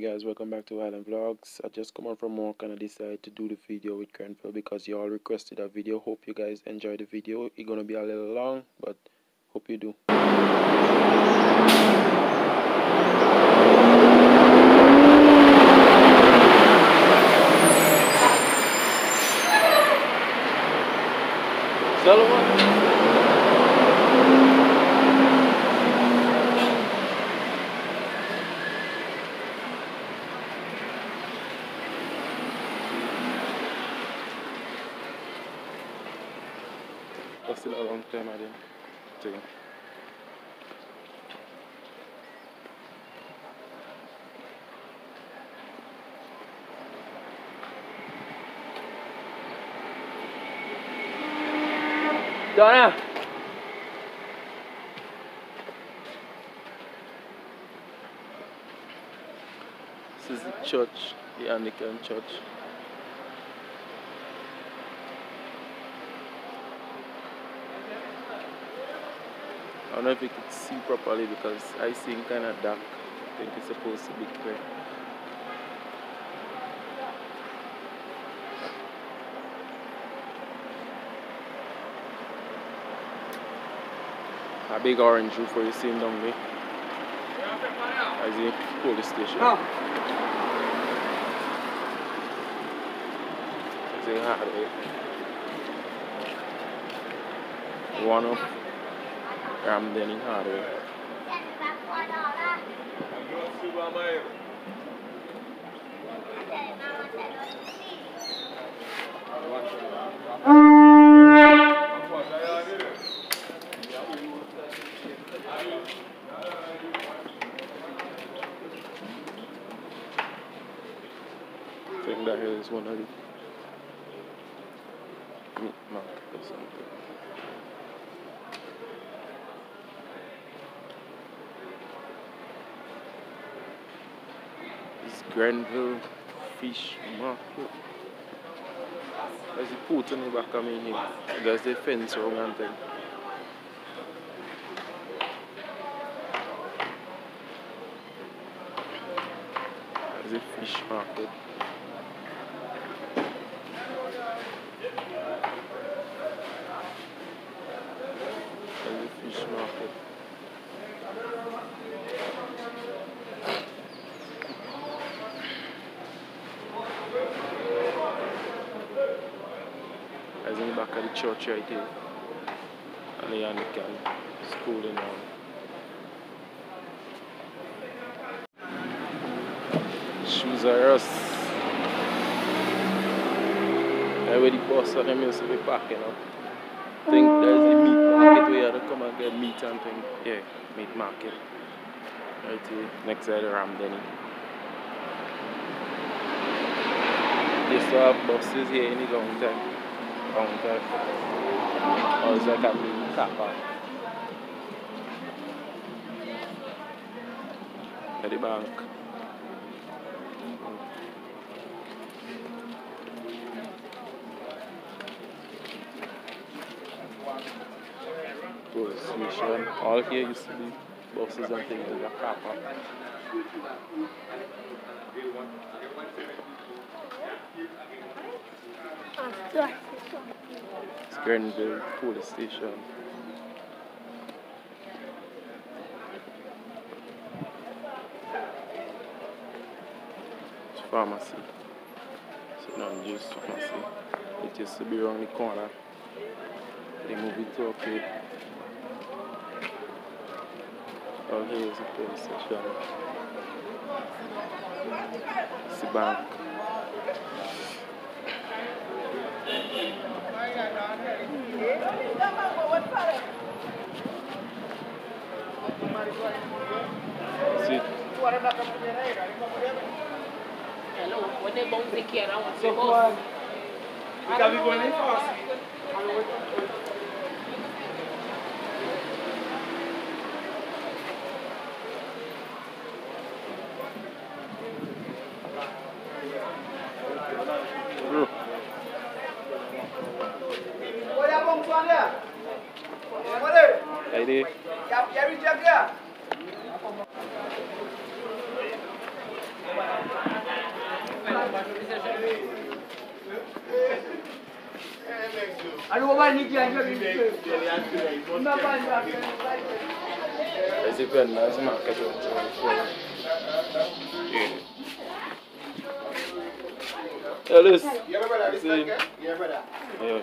Guys, welcome back to Island Vlogs. I just come out from work and I decided to do the video with Grenville because you all requested a video. Hope you guys enjoy the video. It's gonna be a little long, but hope you do. That's still a long time I didn't take. Donna! This is the church, the church. I don't know if you could see properly because I see kind of dark. I think it's supposed to be clear. A big orange roof where you see him down there. As the police station. As a highway. One up Ramdeni highway. I think that here is one of the meat market or something. Grenville Fish Market. There's a put in the back of me here. There's the fence around and thing. There's a fish market. There's a fish market. As in the church right here. And the Anglican school and all. Shoes are us. There where the bus and them used to be parking up. think there's a meat market where you to come and get meat and thing. Yeah, meat market. Right here, next side of Ramdeni. They to have buses here in the long time. Long time. Or it's like a mini car park. At the bank. Police station. All here used to be buses and things in the car park. It's Grenville Police Station. It's pharmacy. So now juice pharmacy. It used to be around the corner. They moved it up here. Oh, here is the police station. It's the bank. See, Hello, when they bomb the care, I want to So go. far, we can be going in fast. Allô, on va niquer un peu. On va pas As if when as market Yeah. Ellis. Yeah, brother. this one, Yeah, brother. Yeah.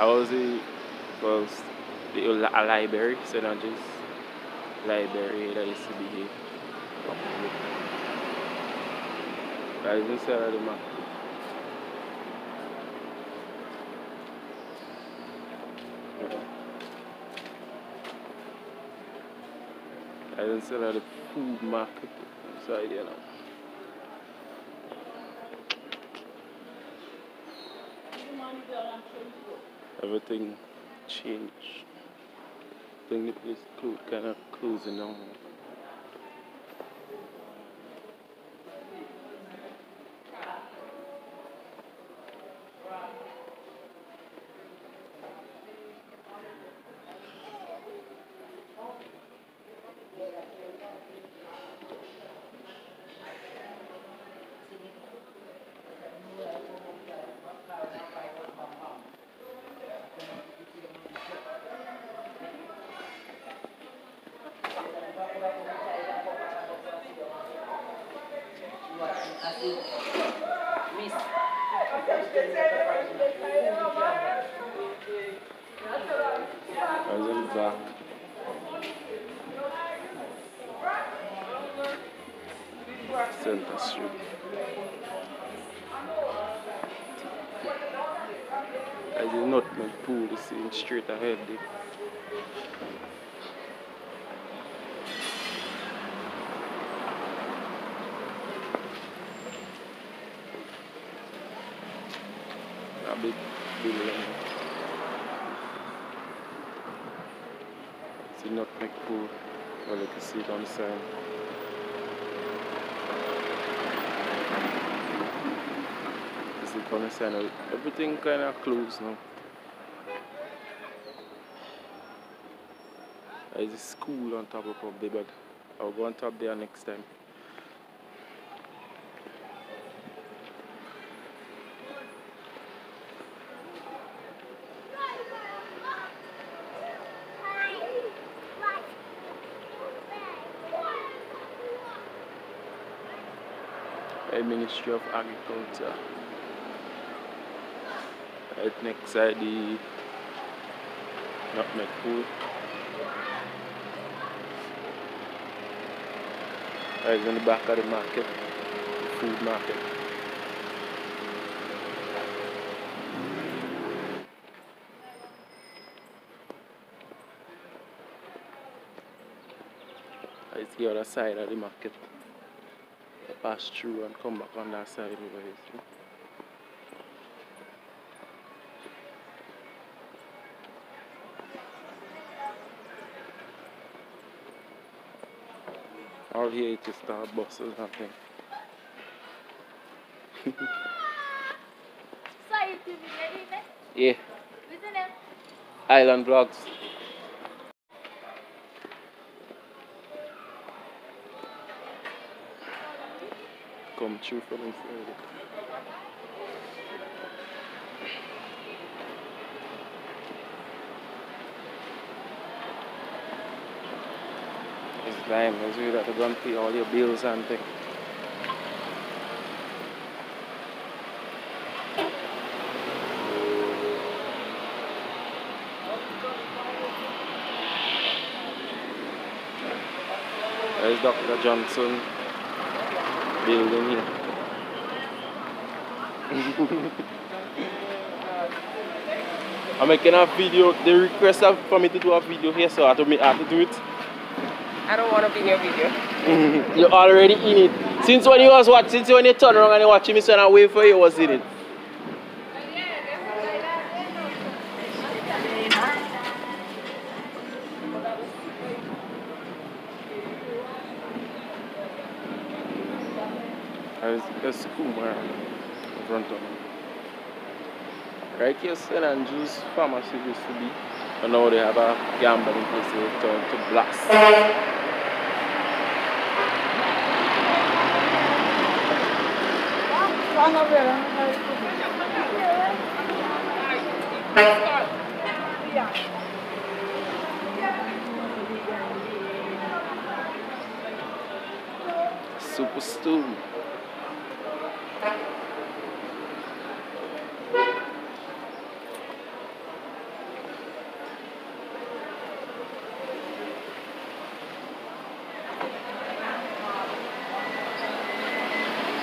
I was the was a library, St. Andrews library that used to be here. That is inside of the market. I didn't sell at the food market inside you know. Everything changed. I think place clo- kind of closing down. Miss. I was in the back. Center I did not make pool the same straight ahead there. A big building. See Nutmeg Pool. Well, you can see it on the sign. You see sign. uh, Everything kind of closed now. There's a school on top of the bed. I'll go on top there next time. Ministry of Agriculture. Right next side the nutmeg pool. Right in the back of the market, the food market. It's the other side of the market pass through and come back on that side over here. All here it is start buses and things. Society ready ne? Yeah, Island Vlogs. Come through. It's time, as you have to go and pay all your bills and things. There's Dr. Johnson building here. I'm making a video. They requested for me to do a video here, so I had to, make, I had to do it. I don't want to be in your video. You're already in it. Since when you was watching, since when you turn around and you watching me, so I wait for you was in it. There's a school where in front of me. Right here, St. Andrew's Pharmacy used to be. And now they have a gambling place they turned to blast. Super stew.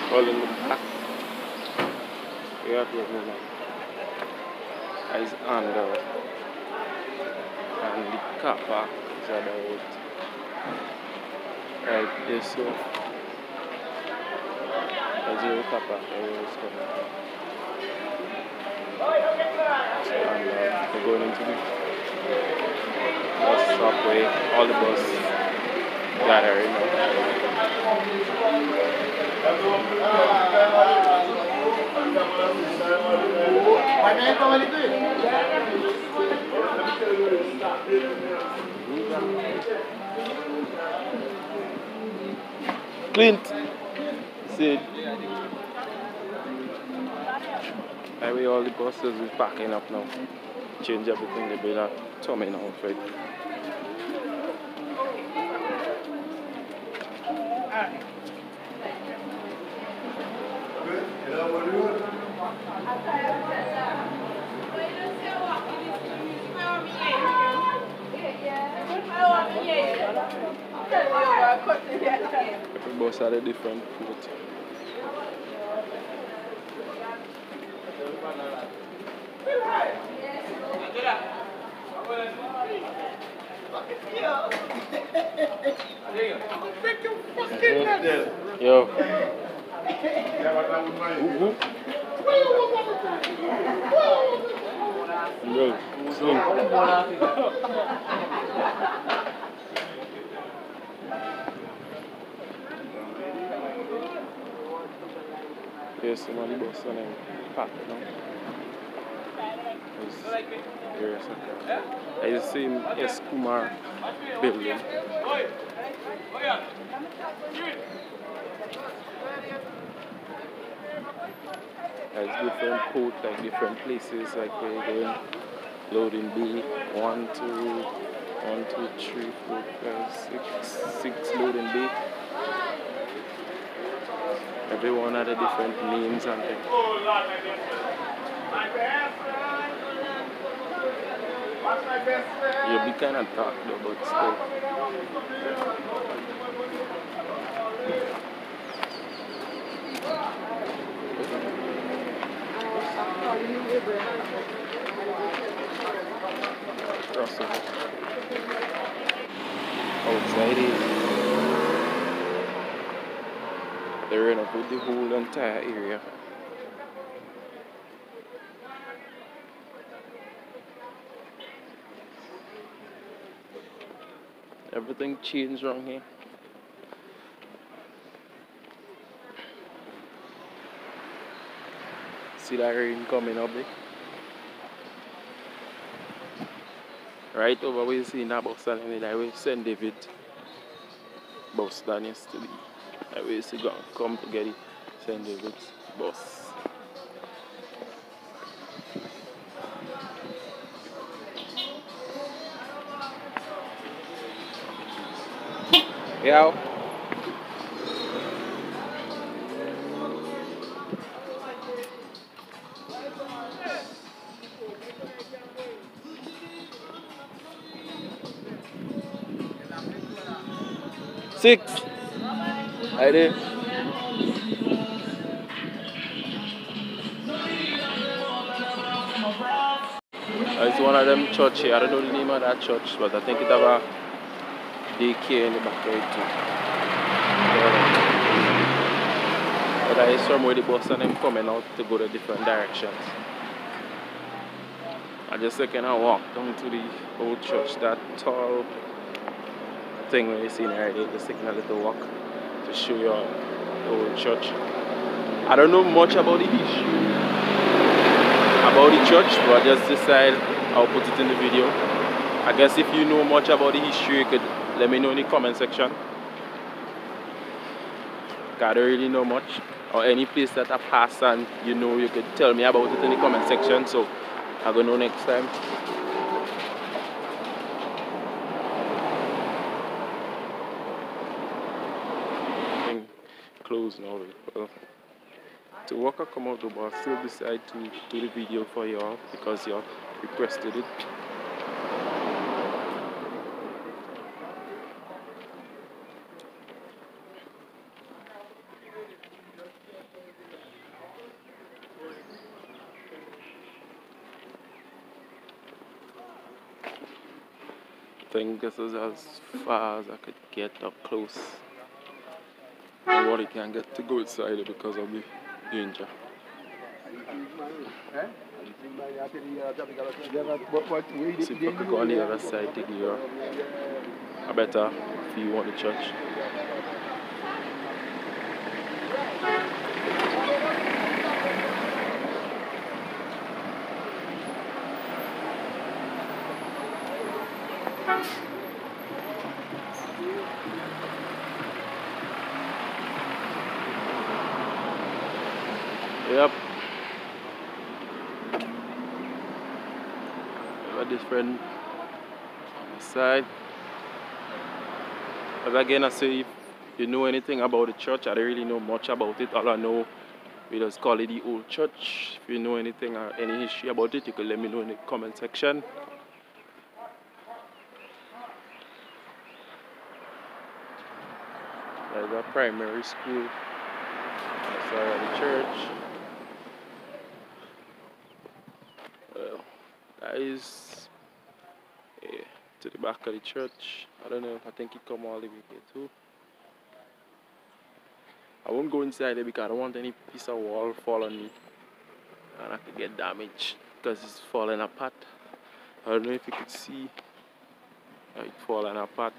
All in the back. Here woman. Under. And the park is about right this so. Car park where it's coming. And uh, we're going into the bus where all the bus gathering Clint said, I mean, all the buses is backing up now. Change everything, they build a Tommy now, right? Every bus Both are different food. Yo. Yo. Yes, the bus and I'm packed now. It's very second. I just seen S. Kumar building. There's different port, like different places, like you're going. Loading B, one, two, one, two, three, four, five, six, six loading B. Everyone had a different names and things. You'll be kind of though, but still. Russell. Outside it. They renovate the whole entire area. Everything changed around here. See that rain coming up there? Right over you see that bus stand in that way St. David bus stand yesterday. That you see go come to get it St. David's bus. Yo. I. I uh, it's one of them church here. I don't know the name of that church, but I think it have a daycare in the back of it too. But I saw more the bus and them coming out to go to different directions. I just kind of walk down to the old church, that tall thing where you see right there, just taking a little walk to show you the old church. I don't know much about the history about the church, but I just decided I'll put it in the video. I guess if you know much about the history, you could let me know in the comment section. I don't really know much. Or any place that I pass and you know, you could tell me about it in the comment section. So I'm gonna know next time. Close now. Well, to work I the still decide to do the video for y'all because y'all requested it. I think this is as far as I could get up close. Nobody can get to go inside because of the danger. See if I could go on the other side to give you a better view on the church. Yep. We got different on the side. But again, I say if you know anything about the church, I don't really know much about it. All I know, we just call it the old church. If you know anything or any history about it, you can let me know in the comment section. There's a primary school. That's the church. Well, is yeah, to the back of the church. I don't know. I think it come all the way here too. I won't go inside there because I don't want any piece of wall fall on me and I could get damaged because it's falling apart. I don't know if you could see it falling apart.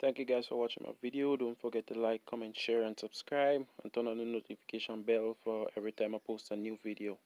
Thank you guys for watching my video. Don't forget to like, comment, share and subscribe and turn on the notification bell for every time I post a new video.